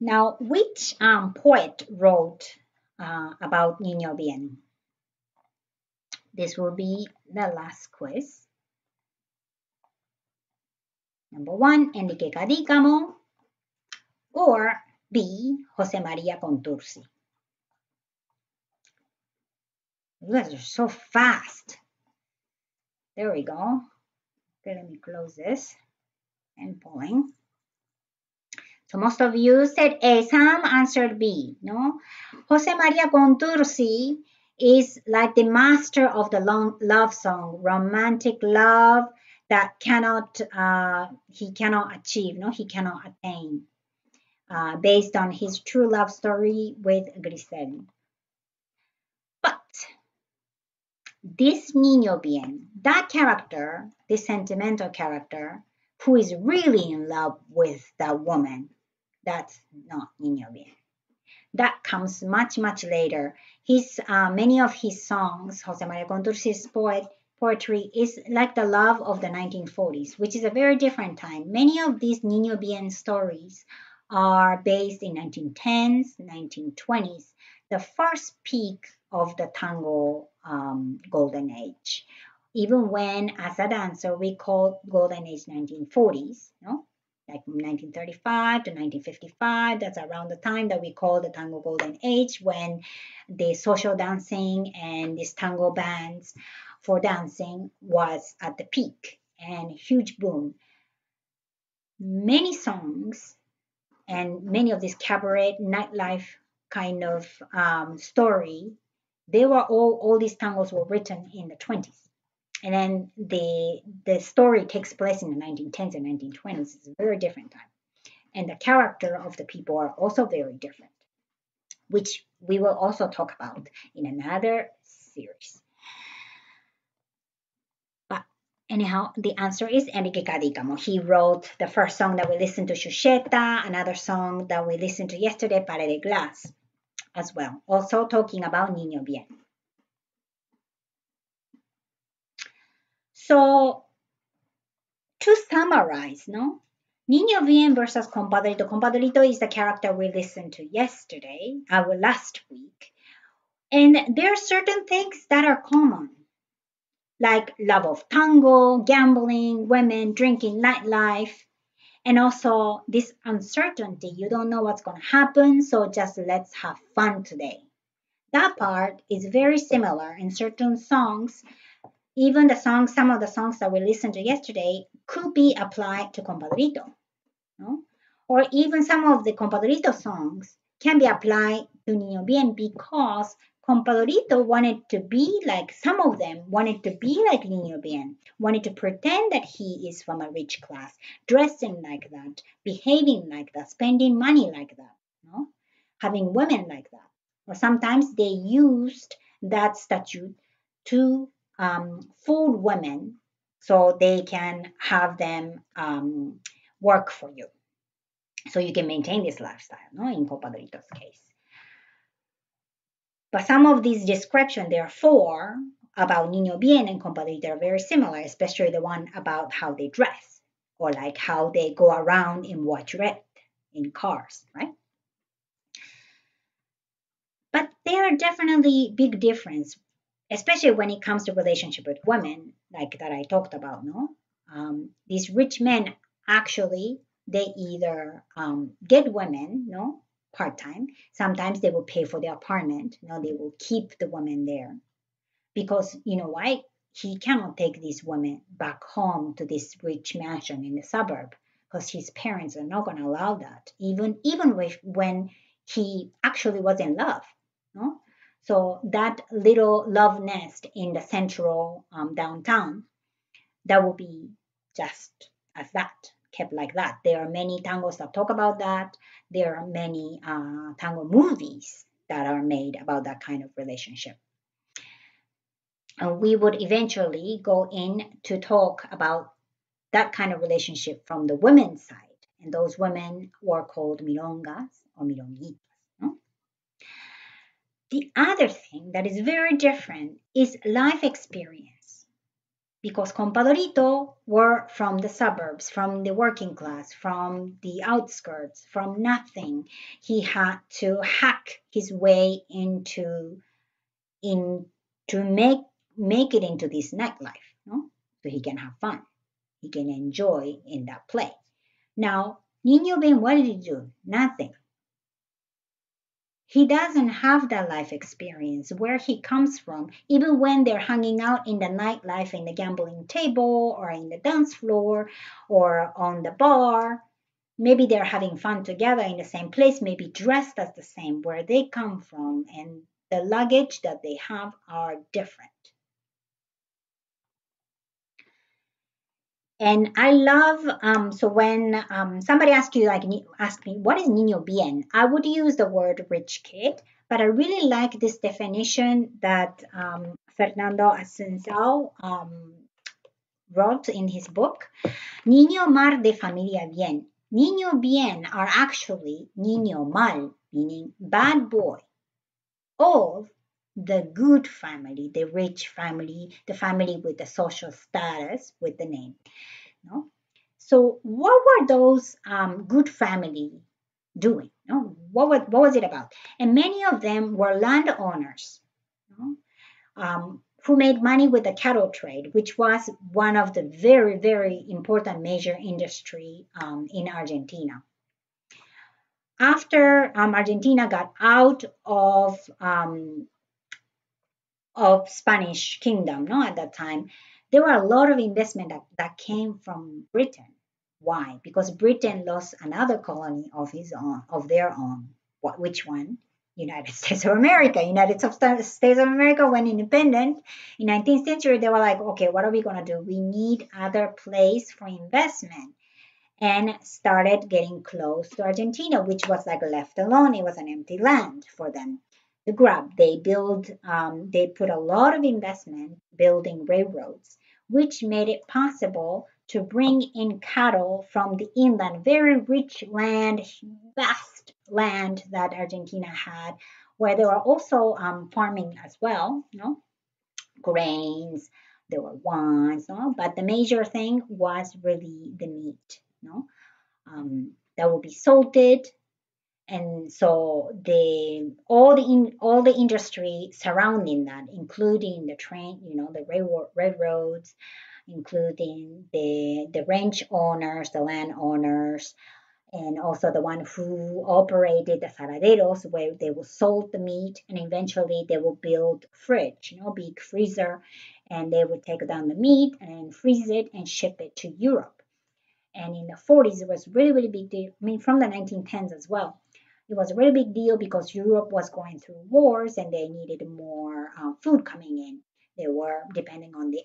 Now, which um, poet wrote uh, about Niño Bien? This will be the last quiz. Number one, Enrique Cadícamo, or B, Jose Maria Contursi. You guys are so fast. There we go. Okay, let me close this and pulling. So most of you said A. Some answered B. No, Jose Maria Contursi is like the master of the long love song, romantic love that cannot uh, he cannot achieve, no, he cannot attain, uh, based on his true love story with Grisel. But this Niño Bien, that character, this sentimental character, who is really in love with that woman, that's not Niño Bien that comes much much later. His uh, many of his songs, Jose Maria Contursi's poet poetry is like the love of the 1940s, which is a very different time. Many of these Niño Bien stories are based in 1910s, 1920s, the first peak of the tango um, golden age. Even when, as a dancer, we call golden age 1940s, no? like 1935 to 1955. That's around the time that we call the tango golden age when the social dancing and these tango bands for dancing was at the peak and huge boom. Many songs and many of these cabaret nightlife kind of um, story, they were all all these tangos were written in the 20s and then the the story takes place in the 1910s and 1920s. It's a very different time, and the character of the people are also very different, which we will also talk about in another series. But Anyhow, the answer is Enrique Cadícamo. He wrote the first song that we listened to, Shusheta, another song that we listened to yesterday, Palais de Glace, as well. Also talking about Niño Bien. So, to summarize, no? Niño Bien versus Compadrito. Compadrito is the character we listened to yesterday, our last week. And there are certain things that are common like love of tango, gambling, women, drinking, nightlife, and also this uncertainty. You don't know what's going to happen, so just let's have fun today. That part is very similar in certain songs. Even the songs, some of the songs that we listened to yesterday could be applied to Compadrito. No? Or even some of the Compadrito songs can be applied to Niño Bien because Compadrito wanted to be like, some of them wanted to be like Niño Bien, wanted to pretend that he is from a rich class, dressing like that, behaving like that, spending money like that, no? having women like that. Or sometimes they used that statute to um, fool women so they can have them um, work for you. So you can maintain this lifestyle, no? in Compadrito's case. But some of these descriptions, therefore, about Niño Bien and Compadrito are very similar, especially the one about how they dress or like how they go around in what red in cars, right? But there are definitely big difference, especially when it comes to relationship with women, like that I talked about, no? Um, these rich men actually they either um, get women, no, part time. Sometimes they will pay for the apartment. You know, they will keep the woman there because you know why he cannot take this woman back home to this rich mansion in the suburb because his parents are not going to allow that. Even even with, when he actually was in love, no. So that little love nest in the central um, downtown, that will be just as that kept like that. There are many tangos that talk about that. There are many uh, tango movies that are made about that kind of relationship. And we would eventually go in to talk about that kind of relationship from the women's side. And those women were called milongas or milonguitas. No? The other thing that is very different is life experience because Compadrito were from the suburbs, from the working class, from the outskirts, from nothing. He had to hack his way into in to make make it into this nightlife, no? So he can have fun. He can enjoy in that play. Now, Niño Bien, what did he do? Nothing he doesn't have that life experience where he comes from even when they're hanging out in the nightlife in the gambling table or in the dance floor or on the bar. Maybe they're having fun together in the same place maybe dressed as the same where they come from and the luggage that they have are different And I love um, so when um, somebody asks you like ask me what is niño bien, I would use the word rich kid, but I really like this definition that um, Fernando Assunção um, wrote in his book. Niño mar de familia bien. Niño bien are actually niño mal, meaning bad boy, of the good family, the rich family, the family with the social status with the name. No? So what were those um, good family doing? No? What, was, what was it about? And many of them were landowners no? um, who made money with the cattle trade, which was one of the very, very important major industry um, in Argentina after um, Argentina got out of um, of Spanish kingdom, no, at that time, there were a lot of investment that, that came from Britain. Why? Because Britain lost another colony of his own, of their own. What? Which one? United States of America. United States of America went independent in 19th century. They were like, okay, what are we gonna do? We need other place for investment, and started getting close to Argentina, which was like left alone. It was an empty land for them the grab. They build, um, they put a lot of investment building railroads, which made it possible to bring in cattle from the inland, very rich land, vast land that Argentina had, where they were also um, farming as well, you know, grains, there were wines, no? but the major thing was really the meat, no? Um, that would be salted, and so the all the in, all the industry surrounding that, including the train, you know, the railroad, railroads, including the the ranch owners, the land owners, and also the one who operated the saladeros where they will salt the meat and eventually they will build fridge, you know, big freezer, and they would take down the meat and freeze it and ship it to Europe. And in the 40s, it was really, really big deal. I mean, from the 1910s as well. It was a really big deal because Europe was going through wars and they needed more um, food coming in. They were depending on the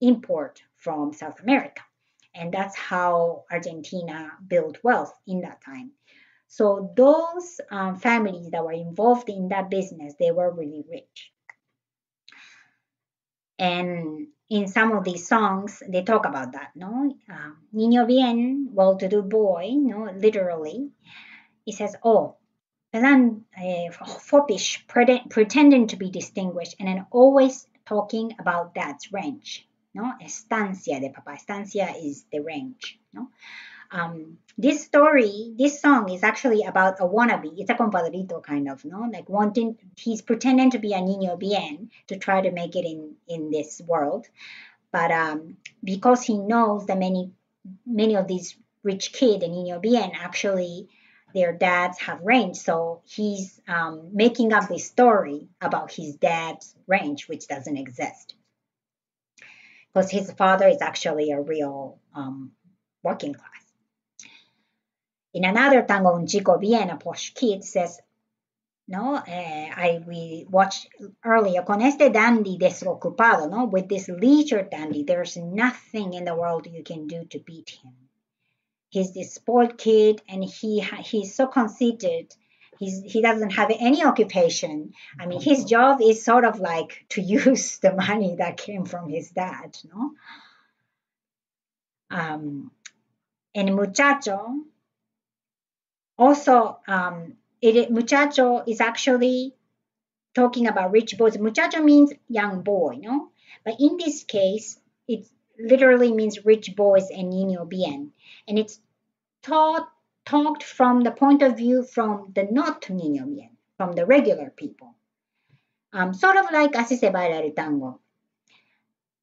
import from South America. And that's how Argentina built wealth in that time. So those um, families that were involved in that business, they were really rich. And in some of these songs, they talk about that, no? Um, Niño bien, well-to-do boy, no, literally. He says, oh, pedan, uh, foppish, pretending to be distinguished, and then always talking about dad's range no? Estancia de papá. Estancia is the range, no? Um, this story, this song is actually about a wannabe. It's a compadrito kind of, no? Like wanting, he's pretending to be a niño bien to try to make it in in this world, but um, because he knows that many many of these rich kids, the niño bien, actually their dads have range, so he's um, making up this story about his dad's range, which doesn't exist because his father is actually a real um, working class. In another tango, Un Chico Bien, a posh kid says, no, uh, I we watched earlier, con este dandy desocupado, no, with this leisure dandy, there's nothing in the world you can do to beat him. He's this spoiled kid, and he he's so conceited He's, he doesn't have any occupation. I mean, his job is sort of like to use the money that came from his dad, no? Um, and muchacho, also, um, it, muchacho is actually talking about rich boys. Muchacho means young boy, no? But in this case, it literally means rich boys and niño bien. And it's taught talked from the point of view from the not niño bien, from the regular people. Um, sort of like Así se tango,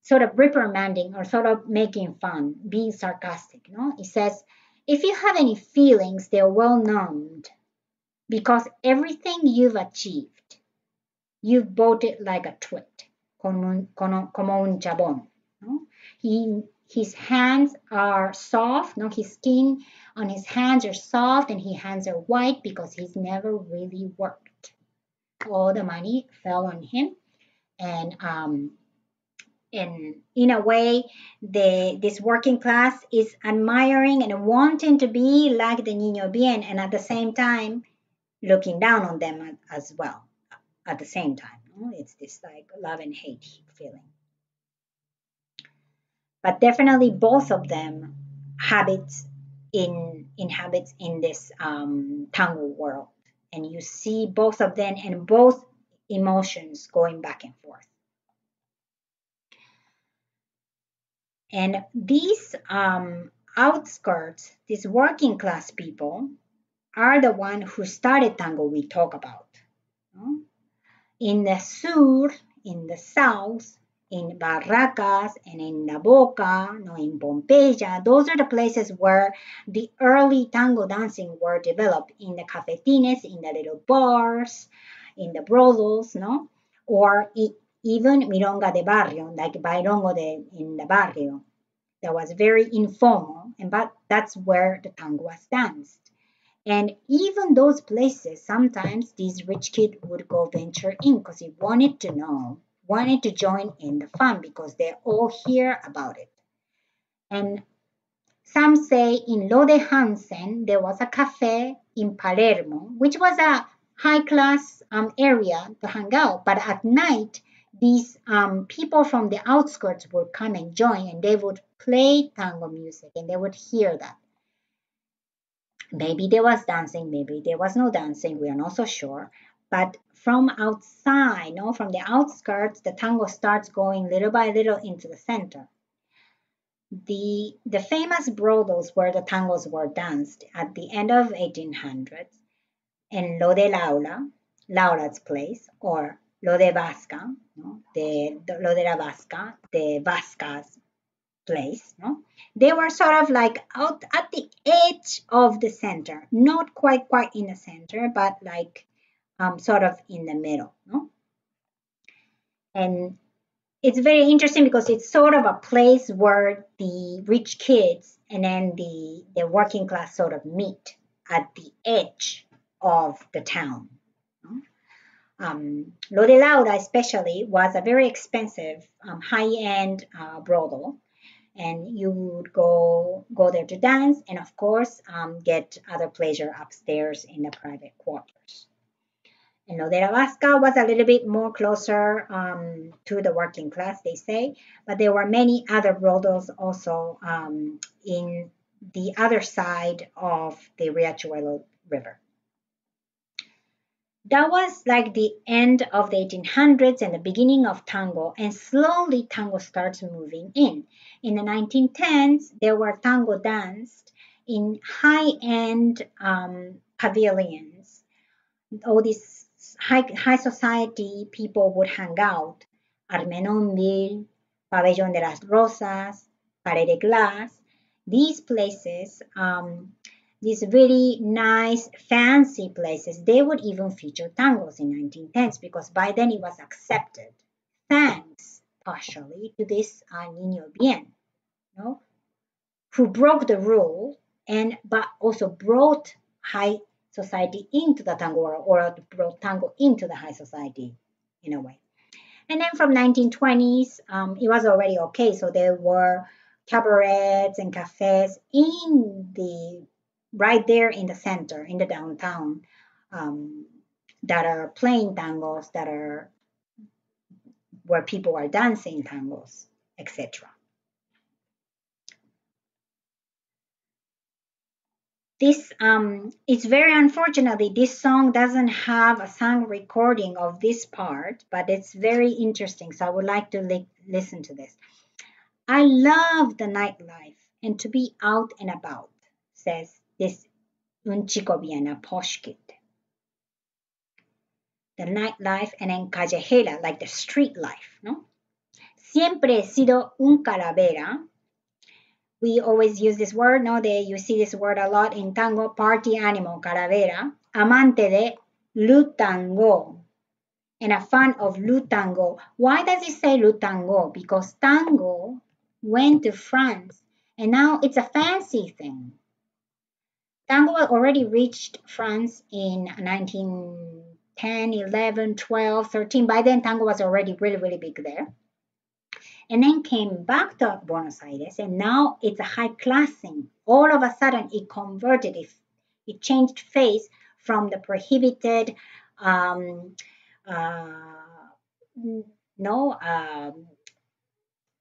sort of reprimanding or sort of making fun, being sarcastic. No, it says, if you have any feelings, they're well numbed because everything you've achieved, you've bought it like a twit, como un, como un chabón. No? He his hands are soft, no, his skin on his hands are soft and his hands are white because he's never really worked. All the money fell on him. And um, in in a way the this working class is admiring and wanting to be like the niño bien and at the same time looking down on them as well at the same time it's this like love and hate feeling but definitely both of them habits in inhabits in this um, tango world. And you see both of them and both emotions going back and forth. And these um, outskirts these working class people are the one who started tango we talk about. In the sur in the south in Barracas and in La Boca, no, in Pompeya. Those are the places where the early tango dancing were developed in the cafetines, in the little bars, in the brothels, no, or even milonga de barrio, like bailongo de in the barrio. That was very informal, and but that's where the tango was danced. And even those places, sometimes these rich kids would go venture in because he wanted to know wanted to join in the fun because they all hear about it. And some say in Lo de Hansen there was a cafe in Palermo, which was a high class um, area to hang out. But at night, these um, people from the outskirts would come and join and they would play tango music and they would hear that. Maybe there was dancing, maybe there was no dancing, we are not so sure. But from outside, no, from the outskirts, the tango starts going little by little into the center. The, the famous brothels where the tangos were danced at the end of 1800s in Lo de Laura, Laura's place, or Lo de Vasca, no? the, the Lo de la Vasca, the Vasca's place, no? They were sort of like out at the edge of the center, not quite quite in the center, but like um, sort of in the middle, no? And it's very interesting because it's sort of a place where the rich kids and then the the working class sort of meet at the edge of the town. Um, de Laura especially was a very expensive um, high-end uh, brothel and you would go go there to dance and of course um, get other pleasure upstairs in the private quarters. Lo de la Vasca was a little bit more closer um, to the working class, they say, but there were many other brothels also um, in the other side of the Riachuelo River. That was like the end of the 1800s and the beginning of tango, and slowly tango starts moving in. In the 1910s, there were tango danced in high-end um, pavilions. All these high, high society people would hang out. Armenonville, Pabellón de las Rosas, Palais de Glace. These places um, these really nice, fancy places, they would even feature tangos in 1910s because by then it was accepted, thanks partially to this uh, Niño Bien, you know, who broke the rule and but also brought high society into the tango world or brought tango into the high society in a way. And then from 1920s, um, it was already okay. So there were cabarets and cafes in the right there in the center, in the downtown, um, that are playing tangos, that are where people are dancing tangos, etc. This um, it's very unfortunately this song doesn't have a sound recording of this part, but it's very interesting. So I would like to li listen to this. I love the nightlife and to be out and about, says this un chico bien a posh kid. The nightlife and then callejera, like the street life, no? Siempre he sido un calavera. We always use this word, no? They, you see this word a lot in tango, party animal, calavera. Amante de lutango, and a fan of lutango. Why does it say lutango? Because tango went to France, and now it's a fancy thing. Tango already reached France in 1910, 11, 12, 13. By then, tango was already really, really big there. And then came back to Buenos Aires, and now it's a high class thing. All of a sudden, it converted, it, it changed face from the prohibited, um, uh, no, um,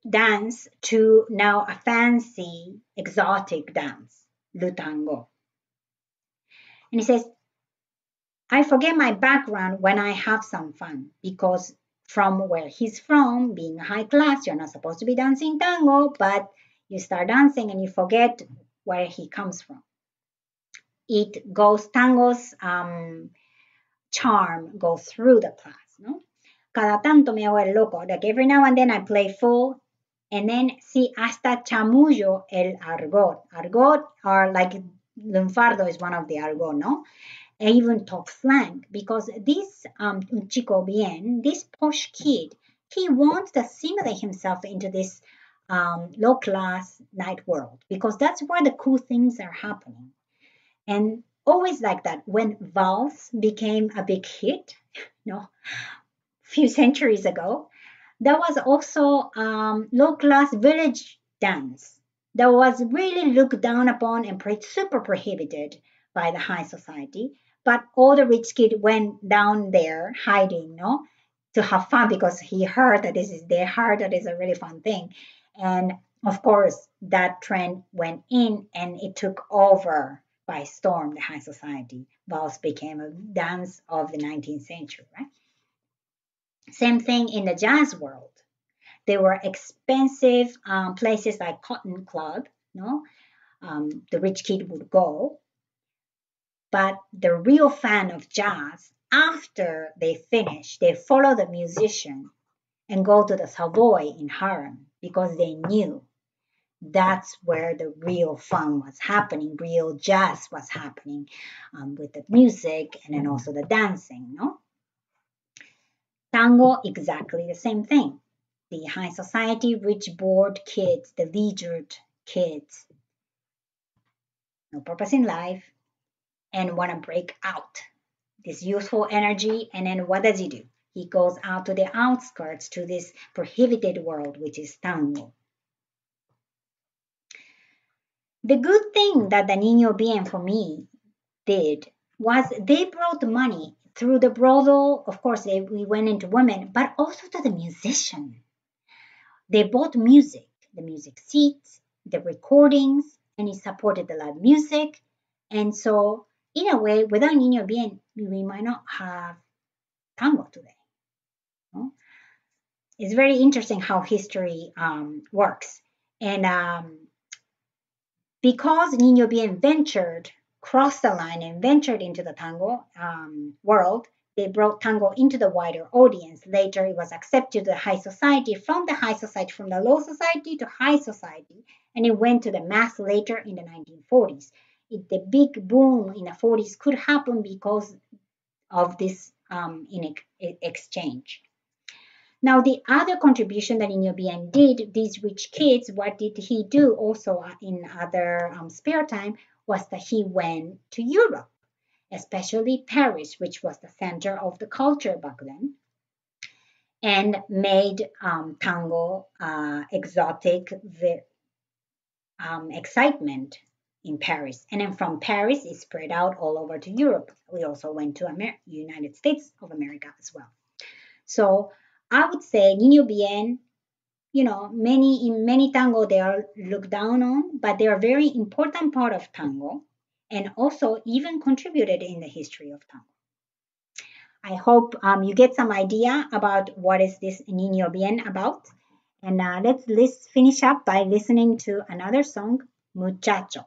dance to now a fancy, exotic dance, lutango. And he says, I forget my background when I have some fun because from where he's from, being high class, you're not supposed to be dancing tango, but you start dancing and you forget where he comes from. It goes, tango's um, charm goes through the class, no? Cada tanto me hago el loco, like every now and then I play full, and then see hasta chamullo el argot. Argot are like lunfardo is one of the argot, no? Even talk slang because this um, chico bien, this posh kid, he wants to assimilate himself into this um, low class night world because that's where the cool things are happening. And always like that, when vals became a big hit, you know, a few centuries ago, that was also um, low class village dance that was really looked down upon and super prohibited by the high society. But all the rich kid went down there hiding, no, to have fun because he heard that this is they heard that it's a really fun thing. And of course, that trend went in and it took over by storm the high society. Vals became a dance of the 19th century, right? Same thing in the jazz world. There were expensive um, places like Cotton Club, no, um, the rich kid would go. But the real fan of jazz, after they finish, they follow the musician and go to the Savoy in Harlem because they knew that's where the real fun was happening, real jazz was happening um, with the music and then also the dancing, no? Tango, exactly the same thing. The high society, rich, bored kids, the leisured kids, no purpose in life, and want to break out this youthful energy. And then what does he do? He goes out to the outskirts to this prohibited world, which is tango. The good thing that the Niño Bien for me did was they brought money through the brothel. Of course, they, we went into women, but also to the musician. They bought music, the music seats, the recordings, and he supported the live music. And so, in a way, without Niño Bien, we might not have tango today. No? It's very interesting how history um, works. And um, because Niño Bien ventured, crossed the line and ventured into the tango um, world, they brought tango into the wider audience. Later, it was accepted to the high society, from the high society, from the low society to high society, and it went to the mass later in the 1940s. The big boom in the 40s could happen because of this um, in exchange. Now, the other contribution that Niño Bien did, these rich kids, what did he do also uh, in other um, spare time was that he went to Europe, especially Paris, which was the center of the culture back then, and made um, tango uh, exotic the, um, excitement in Paris. And then from Paris, it spread out all over to Europe. We also went to Amer- United States of America as well. So I would say Niño Bien, you know, many in many tango they are looked down on, but they are very important part of tango and also even contributed in the history of tango. I hope um, you get some idea about what is this Niño Bien about. And uh, let's, let's finish up by listening to another song, Muchacho.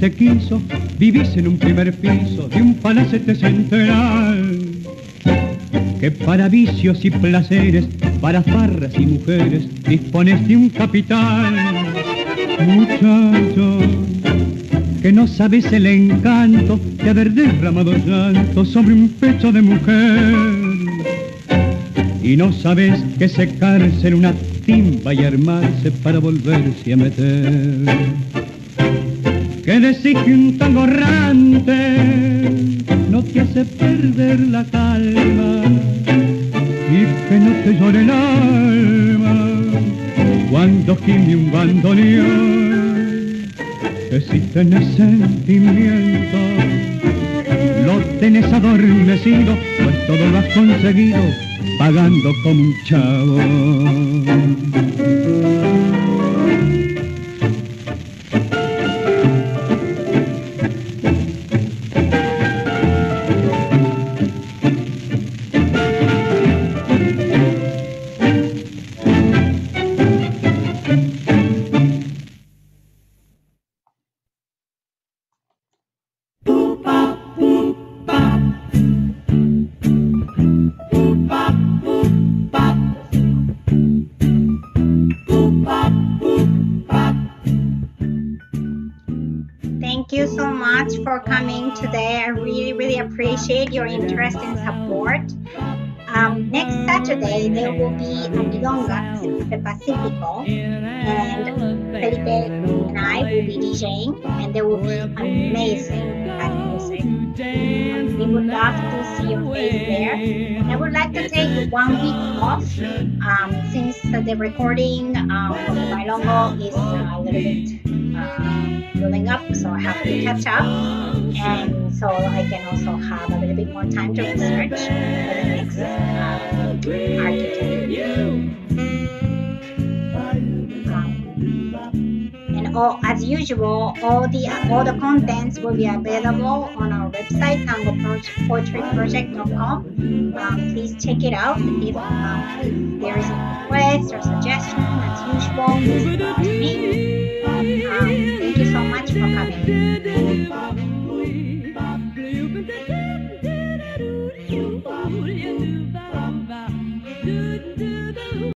Suerte quiso, vivís en un primer piso de un palacete central. que para vicios y placeres, para farras y mujeres, dispones de un capital. Muchacho, que no sabes el encanto de haber derramado llanto sobre un pecho de mujer. Y no sabes que secarse en una timba y armarse para volverse a meter. Que decís que un tango no te hace perder la calma y que no te llore el alma cuando gime un bandoneón que si tenés sentimiento lo tenés adormecido pues todo lo has conseguido pagando como un chavo your interest and support. Um, next Saturday, there will be a Milonga the Pacifico, and Felipe and I will be DJing, and there will be amazing music. We would love to see your face there. I would like to take one week off um, since the recording um, of Bailongo is a little bit uh, building up, so I have to catch up. And so I can also have a little bit more time to research for the next uh, archetype. and all, as usual, all the all the contents will be available on our website tangopoetryproject.com. Um, please check it out. If, uh, there is a request or suggestion, as usual, please to me. Um,